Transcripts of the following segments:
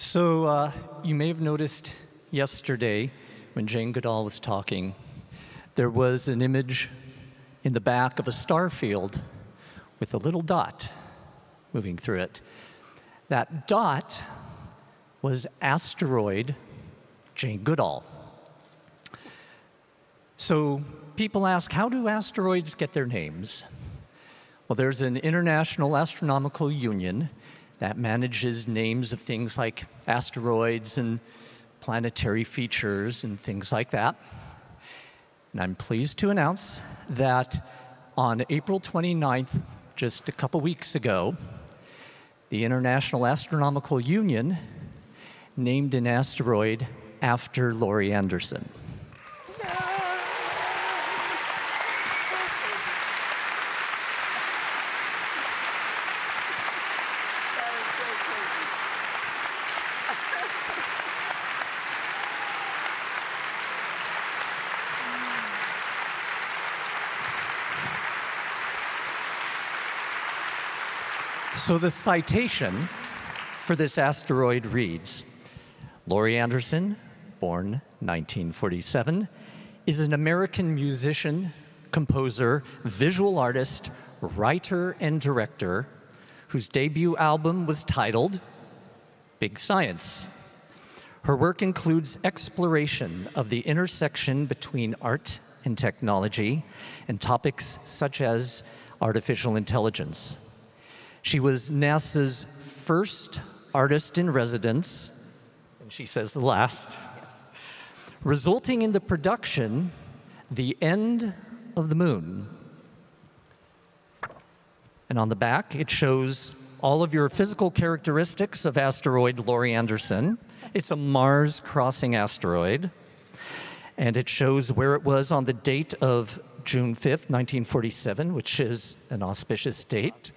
So, uh, you may have noticed yesterday when Jane Goodall was talking, there was an image in the back of a star field with a little dot moving through it. That dot was asteroid Jane Goodall. So people ask, how do asteroids get their names? Well, there's an international astronomical union that manages names of things like asteroids and planetary features and things like that. And I'm pleased to announce that on April 29th, just a couple weeks ago, the International Astronomical Union named an asteroid after Laurie Anderson. So the citation for this asteroid reads Laurie Anderson, born 1947, is an American musician, composer, visual artist, writer, and director whose debut album was titled Big Science. Her work includes exploration of the intersection between art and technology and topics such as artificial intelligence. She was NASA's first artist in residence, and she says the last, resulting in the production, The End of the Moon. And on the back, it shows all of your physical characteristics of asteroid Laurie Anderson. It's a Mars crossing asteroid. And it shows where it was on the date of June 5th, 1947, which is an auspicious date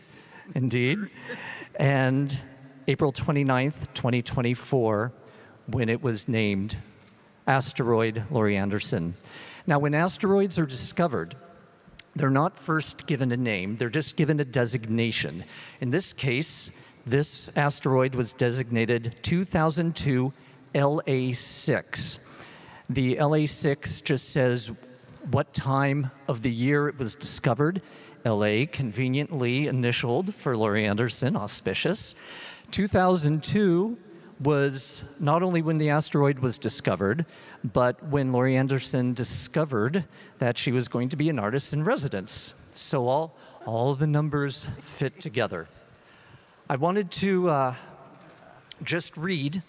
indeed. And April 29th, 2024, when it was named asteroid Laurie Anderson. Now, when asteroids are discovered, they're not first given a name, they're just given a designation. In this case, this asteroid was designated 2002 LA6. The LA6 just says what time of the year it was discovered LA, conveniently initialed for Laurie Anderson, auspicious. 2002 was not only when the asteroid was discovered, but when Laurie Anderson discovered that she was going to be an artist in residence. So all, all the numbers fit together. I wanted to uh, just read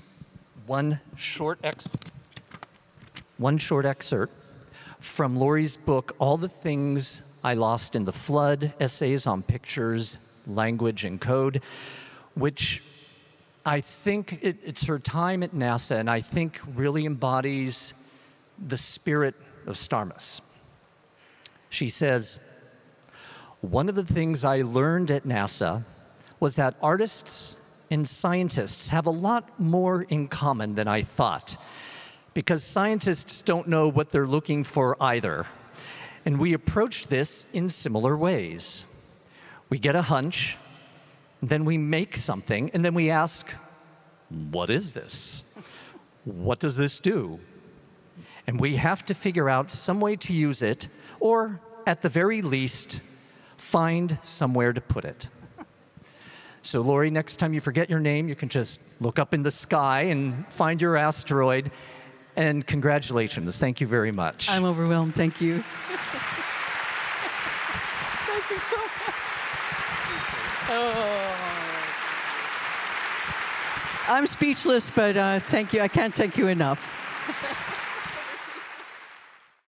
one short, ex- one short excerpt from Laurie's book, All the Things I Lost in the Flood, essays on pictures, language, and code, which I think it, it's her time at NASA, and I think really embodies the spirit of Starmus. She says, One of the things I learned at NASA was that artists and scientists have a lot more in common than I thought, because scientists don't know what they're looking for either. And we approach this in similar ways. We get a hunch, then we make something, and then we ask, What is this? What does this do? And we have to figure out some way to use it, or at the very least, find somewhere to put it. So, Laurie, next time you forget your name, you can just look up in the sky and find your asteroid and congratulations. Thank you very much. I'm overwhelmed. Thank you. Thank you so much. Oh. I'm speechless, but uh, thank you. I can't thank you enough.